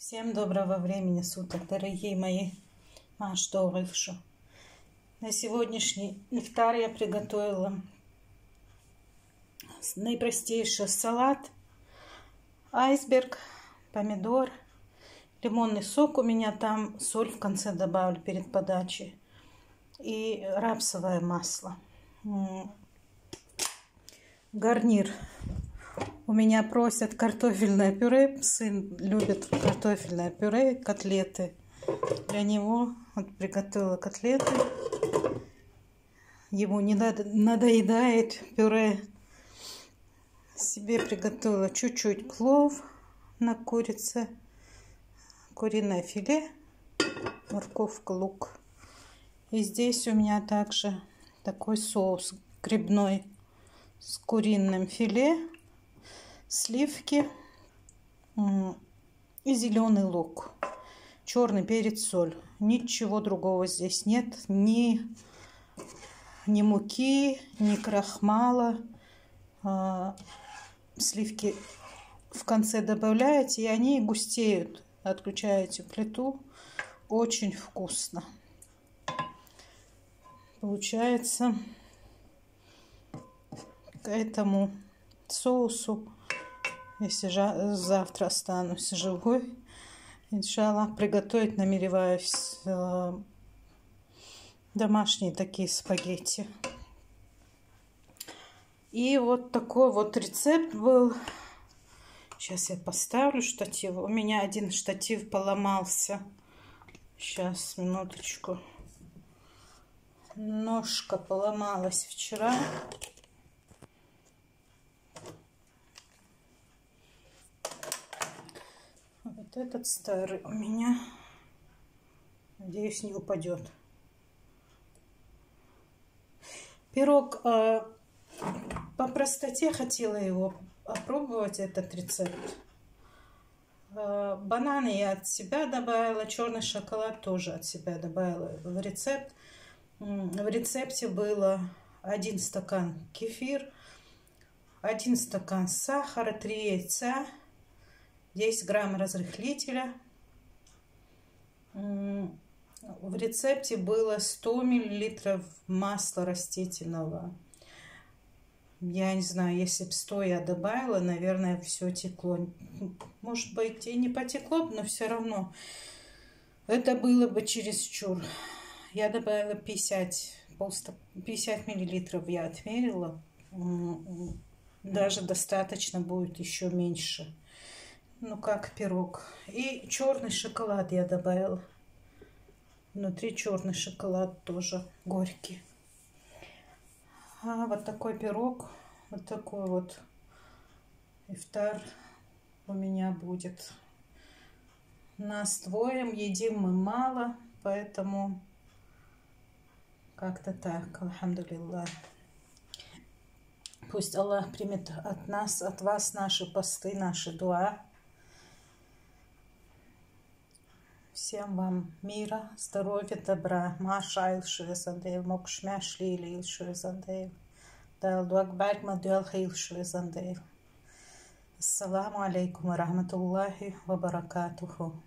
Всем доброго времени суток, дорогие мои Маштовывшу. На сегодняшний нектар я приготовила наипростейший салат. Айсберг, помидор, лимонный сок у меня там, соль в конце добавлю перед подачей. И рапсовое масло. Гарнир у меня просят картофельное пюре. Сын любит картофельное пюре, котлеты. Для него вот приготовила котлеты. Ему не надо, надоедает пюре. Себе приготовила чуть-чуть плов на курице. Куриное филе, морковка, лук. И здесь у меня также такой соус грибной с куриным филе сливки и зеленый лук, черный перец, соль. Ничего другого здесь нет, ни, ни муки, ни крахмала. А, сливки в конце добавляете, и они густеют. Отключаете плиту. Очень вкусно. Получается к этому соусу если завтра останусь живой, иншаллах, приготовить намереваюсь э, домашние такие спагетти. И вот такой вот рецепт был. Сейчас я поставлю штатив. У меня один штатив поломался. Сейчас, минуточку. Ножка поломалась вчера. Вот этот старый у меня. Надеюсь, не упадет. Пирог э, по простоте хотела его опробовать, этот рецепт. Э, бананы я от себя добавила, черный шоколад тоже от себя добавила в рецепт. В рецепте было один стакан кефир, один стакан сахара, три яйца, 10 грамм разрыхлителя. В рецепте было 100 миллилитров масла растительного. Я не знаю, если бы 100 я добавила, наверное, все текло. Может быть, и не потекло, но все равно это было бы чересчур. Я добавила 50, 50 миллилитров я отмерила. Даже достаточно будет еще меньше ну как пирог. И черный шоколад я добавила. Внутри черный шоколад тоже горький. А вот такой пирог, вот такой вот ифтар у меня будет. Нас двое, едим мы мало, поэтому как-то так, алхамдулилlah. Пусть Аллах примет от нас, от вас наши посты, наши дуа. Всем вам мира, здоровья, добра. Маша Илши Зандеев, Мокшмяш Лили Илши Зандеев. Дал Дуакбарк Мадуэл Хилши Зандеев. Ассаламу алейкум ва рахматуллахи ва баракатуху.